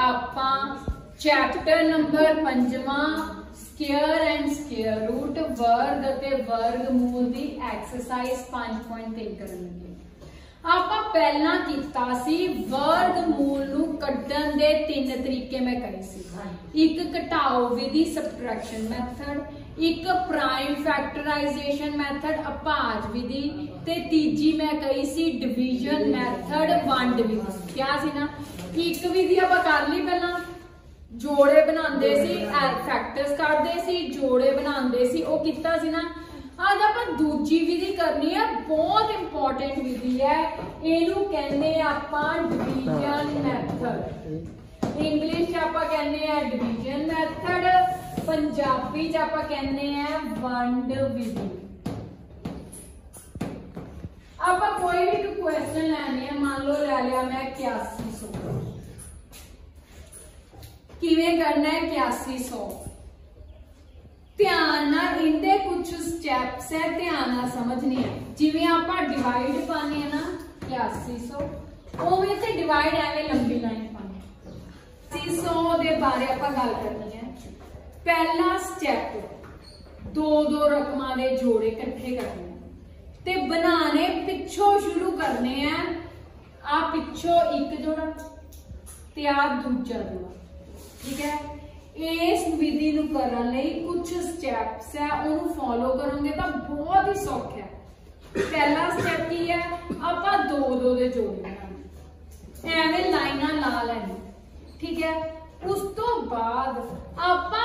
ਆਪਾਂ chapter number 5ਵਾਂ square and square root ਵਰਗ ਅਤੇ ਵਰਗਮੂਲ ਦੀ ਐਕਸਰਸਾਈਜ਼ 5.3 ਕਰਨ ਲੱਗੇ। ਆਪਾਂ ਪਹਿਲਾਂ ਕੀਤਾ ਸੀ ਵਰਗਮੂਲ ਨੂੰ ਕੱਢਣ ਦੇ ਤਿੰਨ ਤਰੀਕੇ ਮੈਂ ਕਹੇ ਸੀ। ਇੱਕ ਘਟਾਓ ਵਿਧੀ ਸਬਟ੍ਰੈਕਸ਼ਨ ਮੈਥਡ ਇੱਕ ਪ੍ਰਾਈਮ ਫੈਕਟਰਾਈਜੇਸ਼ਨ ਮੈਥਡ ਅਪਾਜ ਵਿਧੀ ਤੇ ਤੀਜੀ ਮੈਂ ਕਹੀ ਸੀ ਡਿਵੀਜ਼ਨ ਮੈਥਡ ਵੰਡ ਵਿਧੀ। ਕਿਆ ਸੀ ਨਾ? ਇੱਕ ਵਿਧੀ ਆਪਾਂ ਕਰ ਲਈ ਪਹਿਲਾਂ। ਜੋੜੇ ਬਣਾਉਂਦੇ ਸੀ ਫੈਕਟਰਸ ਕੱਢਦੇ ਸੀ, ਜੋੜੇ ਬਣਾਉਂਦੇ ਸੀ, ਉਹ ਕੀਤਾ ਸੀ ਨਾ। ਅੱਜ ਆਪਾਂ ਦੂਜੀ ਵਿਧੀ ਕਰਨੀ ਹੈ ਬਹੁਤ ਇੰਪੋਰਟੈਂਟ ਵਿਧੀ ਹੈ। ਇਹਨੂੰ ਕਹਿੰਦੇ ਆਪਾਂ ਡਿਵੀਜ਼ਨ ਮੈਥਡ ਇੰਗਲਿਸ਼ 'ਚ ਆਪਾਂ ਕਹਿੰਦੇ ਆ ਡਿਵੀਜ਼ਨ ਮੈਥਡ ਪੰਜਾਬੀ 'ਚ ਆਪਾਂ ਕਹਿੰਦੇ ਆ ਵੰਡ ਵਿਧੀ। ਆਪਾਂ ਕੋਈ ਵੀ ਕੁਐਸਚਨ ਲੈਣੇ ਆ, ਮੰਨ ਲਓ ਲੈ ਲਿਆ ਮੈਂ 8100 ਕਿਵੇਂ ਕਰਨਾ ਹੈ 8100 ਧਿਆਨ ਨਾਲ ਇਹਦੇ ਕੁਝ ਸਟੈਪਸ ਹੈ, ਧਿਆਨ ਨਾਲ ਸਮਝਣੀ ਹੈ। ਜਿਵੇਂ ਆਪਾਂ ਡਿਵਾਈਡ ਪਾਣੇ ਆ ਨਾ 8100 ਉਵੇਂ ਤੇ ਡਿਵਾਈਡ ਐਵੇਂ ਲੰਬੀ ਲਾਈਨ ਪਾਣੀ 300 ਦੇ ਬਾਰੇ ਆਪਾਂ ਗੱਲ ਕਰਨੀ ਹੈ। ਪਹਿਲਾ ਸਟੈਪ ਦੋ ਦੋ ਰਕਮਾਂ ਦੇ ਜੋੜੇ ਇਕੱਠੇ ਕਰਨੇ। ਤੇ ਬਣਾਣੇ ਪਿੱਛੋਂ ਸ਼ੁਰੂ ਕਰਨੇ ਆ ਆ ਪਿੱਛੋਂ ਇੱਕ ਜੋੜਾ ਤੇ ਆ ਦੂਜਾ ਜੋੜਾ। ਠੀਕ ਹੈ? ਇਸ ਵਿਧੀ ਨੂੰ ਕਰਨ ਲਈ ਕੁਝ ਸਟੈਪਸ ਹੈ, ਉਹਨੂੰ ਫੋਲੋ ਕਰੋਗੇ ਤਾਂ ਬਹੁਤ ਹੀ ਸੌਖਾ ਹੈ। ਪਹਿਲਾ ਸਟੈਪ ਕੀ ਹੈ? ਆਪਾਂ ਦੋ ਦੋ ਦੇ ਜੋੜੇ ਬਣਾਉਣੇ। ਐਵੇਂ ਲਾਈਨਾਂ ਲਾ ਲੈਣੀ ਠੀਕ ਹੈ? ਉਸ ਤੋਂ ਬਾਅਦ ਆਪਾਂ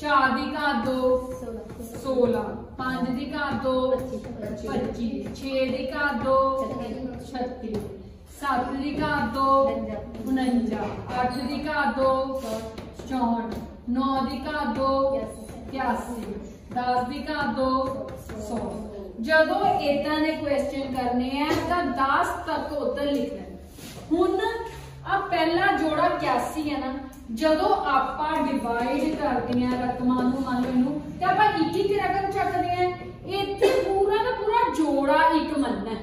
चार दी का दो सोलह। पाँच दी का दो पच्चीस। छह दी का दो छत्तीस। सत्त दी का दो उनंजा अठ दी का दो चौहठ नौ दी का दो इक्यासी। दस दी का दो सौ। ਜਦੋਂ ਇਦਾਂ ਦੇ ਕੁਐਸਚਨ ਕਰਨੇ ਆ ਤਾਂ 10 ਤੱਕ ਉੱਤਰ ਲਿਖਣਾ ਹੁਣ ਆ ਪਹਿਲਾ ਜੋੜਾ 81 ਹੈ ਨਾ? ਜਦੋਂ ਆਪਾਂ ਡਿਵਾਈਡ ਕਰਦੇ ਆ ਰਕਮਾਂ ਨੂੰ ਮੰਨ ਲਓ ਇਹਨੂੰ ਤੇ ਆਪਾਂ ਇੱਕ ਇੱਕ ਰਕਮ ਚੱਕਦੇ ਆ ਇੱਥੇ ਪੂਰਾ ਦਾ ਪੂਰਾ ਜੋੜਾ ਇੱਕ ਮੰਨਣਾ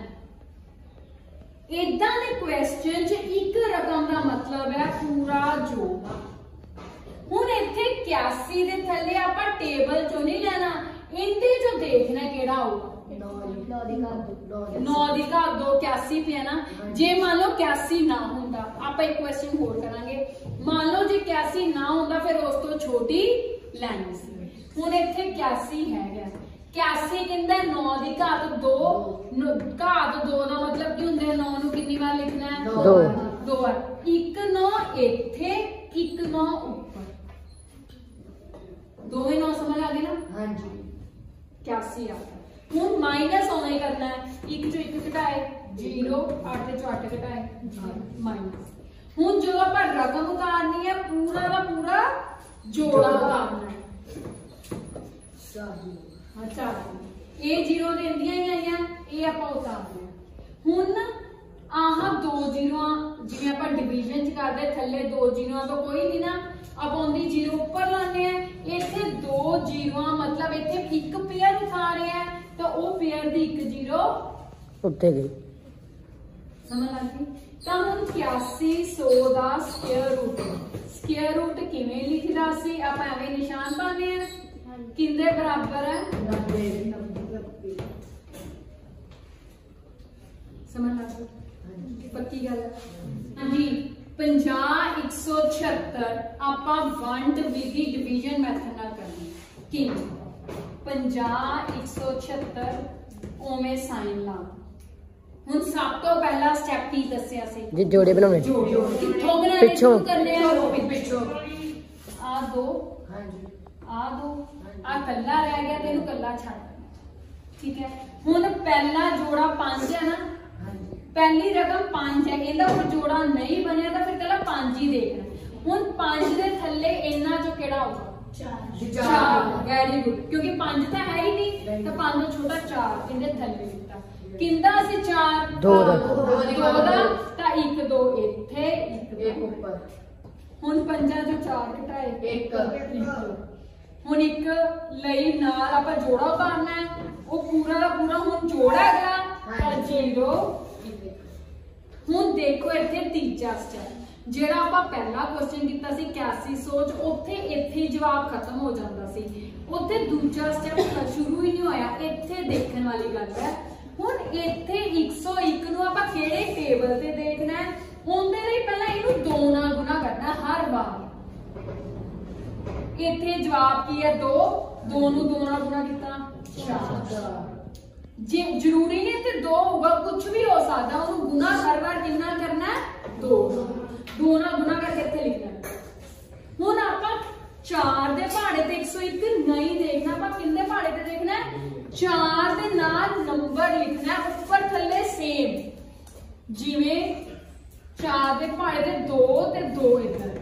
ਇਦਾਂ ਦੇ ਕੁਐਸਚਨ 'ਚ ਇੱਕ ਰਕਮ ਦਾ ਮਤਲਬ ਹੈ ਪੂਰਾ ਜੋੜਾ। ਹੁਣ ਇੱਥੇ 81 ਦੇ ਥੱਲੇ ਆਪਾਂ ਟੇਬਲ ਚੋਂ ਨਹੀਂ ਲੈਣਾ। ਇਹਦੇ ਚੋਂ ਦੇਖਣਾ ਕਿਹੜਾ ਆਊਗਾ? 9 ਦੀ ਘਾਤ 2 81 ਪਿਆ ਨਾ ਜੇ ਮੰਨ ਲਓ 81 ਨਾ ਹੁੰਦਾ ਆਪਾਂ ਇੱਕ ਕੁਐਸਚਨ ਹੋਰ ਕਰਾਂਗੇ। ਮੰਨ ਲਓ ਜੇ 81 ਨਾ ਹੁੰਦਾ ਫਿਰ ਉਸ ਤੋਂ ਛੋਟੀ ਲੈਣੀ ਸੀ। ਹੁਣ ਇੱਥੇ 81 ਹੈਗਾ। 81 ਕਹਿੰਦਾ 9 ਦੀ ਘਾਤ 2 ਘਾਤ 2 ਦਾ ਮਤਲਬ ਕੀ ਹੁੰਦਾ ਹੈ? 9 ਨੂੰ ਕਿੰਨੀ ਵਾਰ ਲਿਖਣਾ ਹੈ? ਦੋ। ਦੋ ਵਾਰ। ਇੱਕ 9 ਇੱਥੇ ਇੱਕ 9 ਉੱਪਰ। ਦੋਵੇਂ 9 ਸਮਝ ਆ ਗਏ ਨਾ? ਹਾਂਜੀ। 81 ਆ। ਹੁਣ ਮਾਈਨਸ ਹੋਣਾ ਹੀ ਕਰਨਾ ਹੈ। 1 ਚੋਂ 1 ਘਟਾਏ 0 8 ਚੋਂ 8 ਘਟਾਏ ਮਾਈਨਸ। ਹੁਣ ਜਦੋਂ ਆਪਾਂ ਰਕਮ ਉਤਾਰਨੀ ਹੈ ਪੂਰਾ ਦਾ ਪੂਰਾ ਜੋੜਾ ਉਤਾਰਨਾ ਹੈ ਅੱਛਾ ਇਹ 0 ਦੇ ਇੰਦੀਆਂ ਹੀ ਆਈਆਂ ਇਹ ਆਪਾਂ ਉਤਾਰਨਾ ਹੈ। ਹੁਣ ਆਹ ਦੋ ਜ਼ੀਰੋਆਂ ਜਿਵੇਂ ਆਪਾਂ ਡਿਵੀਜ਼ਨ ਚ ਕਰਦੇ ਥੱਲੇ ਦੋ ਜ਼ੀਰੋਆਂ ਤੋਂ ਕੋਈ ਨਹੀਂ ਨਾ ਆਪਾਂ ਉਹਦੀ ਜ਼ੀਰੋ ਉੱਪਰ ਲਾਣੇ ਆ ਇੱਥੇ ਦੋ ਜ਼ੀਰੋਆਂ ਮਤਲਬ ਇੱਥੇ ਇੱਕ ਪੇਅਰ ਉਠਾ ਰਿਹਾ ਹੈ ਤਾਂ ਉਹ ਪੇਅਰ ਦੀ ਇੱਕ ਜ਼ੀਰੋ ਉੱਤੇ ਗਈ। ਸਮਝ ਲੱਗ ਗਈ? ਤਾਂ ਹੁਣ 8100 ਦਾ ਸਕੁਅਰ ਰੂਟ ਸਕੁਅਰ ਰੂਟ ਕਿਵੇਂ ਲਿਖਦਾ ਸੀ? ਆਪਾਂ ਐਵੇਂ ਨਿਸ਼ਾਨ ਪਾਉਂਦੇ ਆ ਕਿੰਦੇ ਬਰਾਬਰ ਹੈ? 90 ਸਮਝ ਲੱਗ ਗਈ? ਪੱਕੀ ਗੱਲ ਹਾਂਜੀ। 50 176 ਆਪਾਂ ਵੰਡ ਵਿਧੀ ਡਿਵੀਜ਼ਨ ਮੈਥਡ ਨਾਲ ਕਰਨੀ। ਕਿਵੇਂ 50 176 ਉਵੇਂ ਸਾਈਨ ਲਾ। ਹੁਣ ਸਭ ਤੋਂ ਪਹਿਲਾ ਸਟੈਪ ਕੀ ਦੱਸਿਆ ਸੀ? ਜੇ ਜੋੜੇ ਬਣਾਉਣੇ ਕਿੱਥੋਂ ਬਣਾਉਣੇ ਪਿੱਛੋਂ। ਕਰਨੇ ਆ? ਪਿੱਛੋਂ ਆ ਦੋ। ਹਾਂਜੀ। ਆ ਦੋ। ਆ ਕੱਲਾ ਰਹਿ ਗਿਆ ਤੇ ਇਹਨੂੰ ਕੱਲਾ ਛੱਡ। ਠੀਕ ਹੈ? ਹੁਣ ਪਹਿਲਾ ਜੋੜਾ 5 ਹੈ ਨਾ? ਹਾਂਜੀ। ਪਹਿਲੀ ਰਕਮ 5 ਹੈ। ਇਹਦਾ ਕੋਈ ਜੋੜਾ ਨਹੀਂ ਬਣਿਆ ਤਾਂ ਫਿਰ ਕੱਲਾ 5 ਹੀ ਦੇਖਣਾ ਹੁਣ 5 ਦੇ ਥੱਲੇ ਇੰਨਾ ਚੋਂ ਕਿਹੜਾ ਆਊਗਾ? ਚਾਰ। Very good. ਕਿਉਂਕਿ ਪੰਜ ਤਾਂ ਹੈ ਹੀ ਨਹੀਂ। ਤਾਂ ਪੰਜ ਤੋਂ ਛੋਟਾ ਚਾਰ ਇਹਦੇ ਥੱਲੇ ਦਿੱਤਾ। ਕਿੰਦਾ ਅਸੀਂ ਚਾਰ? ਦੋ ਦਾ। ਤਾਂ ਇੱਕ ਦੋ ਇੱਥੇ ਇੱਕ ਇੱਕ ਦੋ ਉੱਪਰ। ਹੁਣ ਪੰਜਾਂ ਚੋਂ ਚਾਰ ਘਟਾਏ। ਇੱਕ। ਹੁਣ ਇੱਕ ਲਈ ਨਾਲ ਆਪਾਂ ਜੋੜਾ ਹੈ। ਉਹ ਪੂਰਾ ਦਾ ਪੂਰਾ ਹੁਣ ਜੋੜਾ ਹੈਗਾ। ਤਾਂ ਹਾਂਜੀ। ਜ਼ੀਰੋ ਹੁਣ ਦੇਖੋ ਇੱਥੇ ਤੀਜਾ ਸਟੈਪ ਜਿਹੜਾ ਆਪਾਂ ਪਹਿਲਾ ਕੁਐਸਚਨ ਕੀਤਾ ਸੀ 8100 ਚ ਉੱਥੇ ਇੱਥੇ ਜਵਾਬ ਖਤਮ ਹੋ ਜਾਂਦਾ ਸੀ। ਉੱਥੇ ਦੂਜਾ ਸਟੈਪ ਸ਼ੁਰੂ ਹੀ ਨਹੀਂ ਹੋਇਆ। ਇੱਥੇ ਦੇਖਣ ਵਾਲੀ ਗੱਲ ਹੈ। ਹੁਣ ਇੱਥੇ 101 ਨੂੰ ਆਪਾਂ ਕਿਹੜੇ ਟੇਬਲ ਤੇ ਦੇਖਣਾ ਹੈ? ਉਹਦੇ ਲਈ ਪਹਿਲਾਂ ਇਹਨੂੰ ਦੋ ਨਾਲ ਗੁਣਾ ਕਰਨਾ ਹਰ ਵਾਰ। ਇੱਥੇ ਜਵਾਬ ਕੀ ਹੈ? 2 2 ਨੂੰ 2 ਨਾਲ ਗੁਣਾ ਕੀਤਾ? 4 ਜੇ ਜ਼ਰੂਰੀ ਨਹੀਂ ਤੇ 2 ਹੋਊਗਾ ਕੁਝ ਵੀ ਹੋ ਸਕਦਾ, ਉਹਨੂੰ ਗੁਣਾ ਹਰ ਵਾਰ ਕਿੰਨਾ ਕਰਨਾ ਹੈ? 2 2 ਨਾਲ ਗੁਣਾ ਕਰਕੇ ਇੱਥੇ ਲਿਖਣਾ ਹੁਣ ਆਪਾਂ 4 ਦੇ ਪਹਾੜੇ ਤੇ 101 ਨਹੀਂ ਦੇਖਣਾ ਆਪਾਂ ਕਿੰਨੇ ਪਹਾੜੇ ਤੇ ਦੇਖਣਾ ਹੈ 4 ਦੇ ਨਾਲ ਨੰਬਰ ਲਿਖਣਾ ਉੱਪਰ ਥੱਲੇ ਸੇਮ ਜਿਵੇਂ 4 ਦੇ ਪਹਾੜੇ ਤੇ 2 ਤੇ 2 ਇੱਧਰ।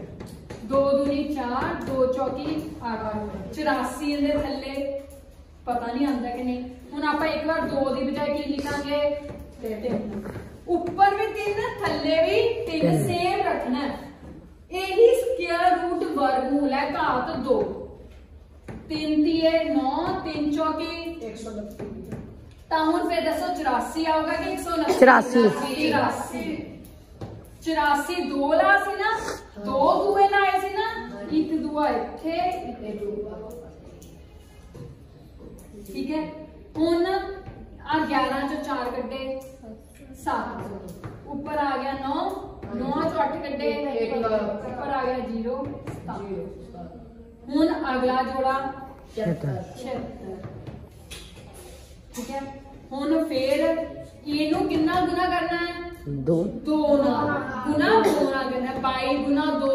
2 ਦੂਣੀ 4 2 ਚੌਕੀ 8 84 ਇਹਦੇ ਥੱਲੇ। ਪਤਾ ਨਹੀਂ ਆਉਂਦਾ ਕਿ ਨਹੀਂ। ਹੁਣ ਆਪਾਂ ਇੱਕ ਵਾਰ 2 ਦੀ ਬਜਾਏ ਕੀ ਲਿਖਾਂਗੇ? 3 ਉੱਪਰ ਵੀ 3 ਥੱਲੇ ਵੀ 3 ਤਿੰਨ। ਸੇਮ ਰੱਖਣਾ ਇਹੀ ਸਕੁਅਰ ਰੂਟ ਵਰਗਮੂਲ ਹੈ ਘਾਤ 2 3 ਦੀਏ 9 3 ਚੌਕੀ 132 ਤਾਂ ਹੁਣ ਫਿਰ ਦੱਸੋ 84 ਆਊਗਾ ਕਿ 129 ਚੁਰਾਸੀ। 84 84 ਦੋ ਲਾ ਸੀ ਨਾ ਦੋ ਦੂਏ ਲਾਏ ਸੀ ਨਾ ਇੱਕ ਦੂਆ ਇੱਥੇ ਇੱਕ ਦੂਆ ਠੀਕ ਹੈ? ਹੁਣ ਆ 11 ਚੋਂ 4 ਕੱਢੇ 7 ਉੱਪਰ ਆ ਗਿਆ 9 9 ਚੋਂ 8 ਕੱਢੇ ਇੱਕ। ਉੱਪਰ ਆ ਗਿਆ 0 ਹੁਣ ਅਗਲਾ ਜੋੜਾ 76 76 ਠੀਕ ਹੈ। ਹੁਣ ਫੇਰ ਇਹਨੂੰ ਕਿੰਨਾ ਗੁਣਾ ਕਰਨਾ ਹੈ? ਦੋ। ਦੋ ਨਾਲ। ਗੁਣਾ ਦੋ ਨਾਲ ਕਰਨਾ ਹੈ। 22 ਗੁਣਾ 2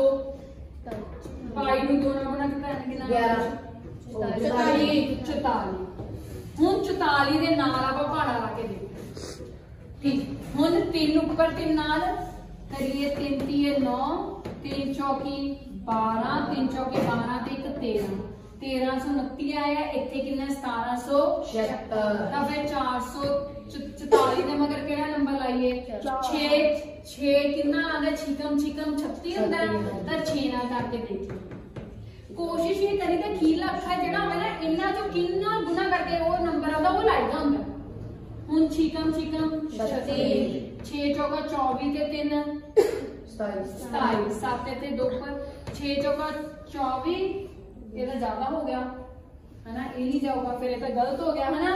22 ਨੂੰ ਦੋ ਨਾਲ ਗੁਣਾ ਕਿੰਨਾ ਕਿੰਨਾ ਗਿਆਰਾਂ। 44 44 ਹੁਣ 44 ਦੇ ਨਾਲ ਆਪਾਂ ਪਹਾੜਾ ਲਾ ਕੇ ਦੇਖੀਏ ਠੀਕ। ਹੁਣ 3 ਉੱਪਰ 3 ਨਾਲ ਕਰੀਏ 3 ਤੀਏ 9 3 ਚੌਕੀ 12 3 ਚੌਕੀ 12 ਤੇ ਇੱਕ 13 1329 ਆਇਆ ਇੱਥੇ ਕਿੰਨਾ? 1700 76 ਤਾਂ ਫਿਰ 444 ਦੇ ਮਗਰ ਕਿਹੜਾ ਨੰਬਰ ਲਾਈਏ? 6 6 ਕਿੰਨਾ ਆਉਂਦਾ? ਛਿਕਮ ਛਿਕਮ 36 ਹੁੰਦਾ ਤਾਂ 6 ਨਾਲ ਕਰਕੇ ਦੇਖੀਏ ਕੋਸ਼ਿਸ਼ ਇਹ ਕਰੀ ਕਿ ਖੀਲਾ ਅੱਖਰ ਜਿਹੜਾ ਹੋਵੇ ਨਾ ਇਹਨਾਂ ਚੋਂ ਕਿੰਨਾ ਗੁਣਾ ਕਰਕੇ ਉਹ ਨੰਬਰ ਆਉਂਦਾ ਉਹ ਲਾਈਦਾ ਹੁੰਦਾ। ਹੁਣ ਛਿਕਮ ਛਿਕਮ 36 6 ਚੌਕਾ 24 ਤੇ 3 27 27 7 ਤੇ 2 ਪਰ 6 ਚੌਕਾ 24 ਇਹ ਤਾਂ ਜ਼ਿਆਦਾ ਹੋ ਗਿਆ। ਹਨਾ ਇਹ ਨਹੀਂ ਜਾਊਗਾ ਫਿਰ ਇਹ ਤਾਂ ਗਲਤ ਹੋ ਗਿਆ ਹਨਾ?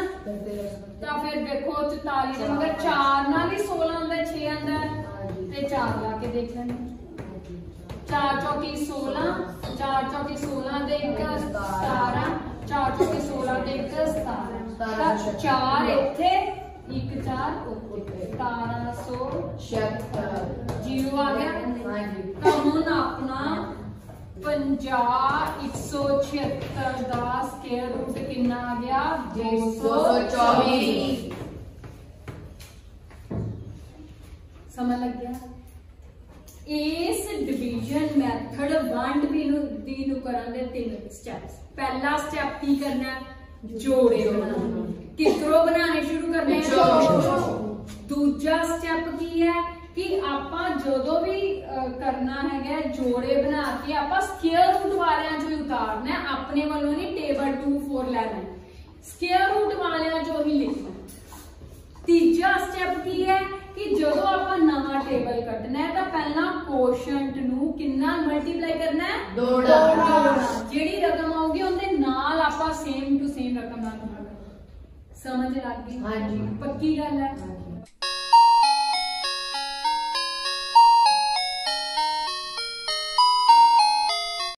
ਤਾਂ ਫਿਰ ਦੇਖੋ 44 ਦੇ ਮਗਰ 4 ਨਾਲ ਹੀ 16 ਆਉਂਦਾ 6 ਆਉਂਦਾ ਤੇ 4 ਲਾ ਕੇ ਦੇਖ ਲੈਂਦੇ 4 ਚੌਕੀ 16 4 ਚੌਕੀ 16 ਦੇ 1 17 4 ਚੌਕੀ 16 ਦੇ 1 17 ਤਾਂ 4 ਇੱਥੇ 1 4 ਉੱਤੇ। 1700 76 ਜੀਰੋ ਆ ਗਿਆ। ਹਾਂਜੀ। ਤਾਂ ਹੁਣ ਆਪਣਾ 50 176 ਦਾ ਸਕੁਅਰ ਰੂਟ ਕਿੰਨਾ ਆ ਗਿਆ 224 ਸਮਝ ਲੱਗ ਗਿਆ ਇਸ ਡਿਵੀਜ਼ਨ ਮੈਥਡ ਵੰਡ ਵੀ ਨੂੰ ਦੀ ਨੂੰ ਕਰਨ ਦੇ ਤਿੰਨ ਸਟੈਪਸ ਪਹਿਲਾ ਸਟੈਪ ਕੀ ਕਰਨਾ ਹੈ? ਜੋੜੇ ਬਣਾਉਣੇ ਕਿੱਧਰੋਂ ਬਣਾਉਣੇ ਸ਼ੁਰੂ ਕਰਨੇ ਆ ਵਿੱਚੋਂ। ਦੂਜਾ ਸਟੈਪ ਕੀ ਹੈ ਕਿ ਆਪਾਂ ਜਦੋਂ ਵੀ ਕਰਨਾ ਹੈਗਾ ਜੋੜੇ ਬਣਾ ਕੇ ਆਪਾਂ ਸਕੁਅਰ ਰੂਟ ਵਾਲਿਆਂ ਚੋਂ ਉਤਾਰਨਾ ਆਪਣੇ ਵੱਲੋਂ ਨਹੀਂ ਟੇਬਲ 2 4 ਲੈਣਾ ਸਕੁਅਰ ਰੂਟ ਵਾਲਿਆਂ ਚੋਂ ਹੀ ਲਿਖਣਾ ਤੀਜਾ ਸਟੈਪ ਕੀ ਹੈ ਕਿ ਜਦੋਂ ਆਪਾਂ ਨਵਾਂ ਟੇਬਲ ਕੱਢਣਾ ਹੈ ਤਾਂ ਪਹਿਲਾਂ ਕੋਸ਼ੈਂਟ ਨੂੰ ਕਿੰਨਾ ਮਲਟੀਪਲਾਈ ਕਰਨਾ ਹੈ? ਦੋ ਨਾਲ। ਦੋ ਨਾਲ। ਜਿਹੜੀ ਰਕਮ ਆਊਗੀ ਉਹਦੇ ਨਾਲ ਆਪਾਂ ਸੇਮ ਟੂ ਸੇਮ ਰਕਮ ਨਾਲ ਗੁਣਾ ਕਰਨਾ ਸਮਝ ਲੱਗ ਗਈ? ਹਾਂਜੀ। ਪੱਕੀ ਗੱਲ ਹੈ?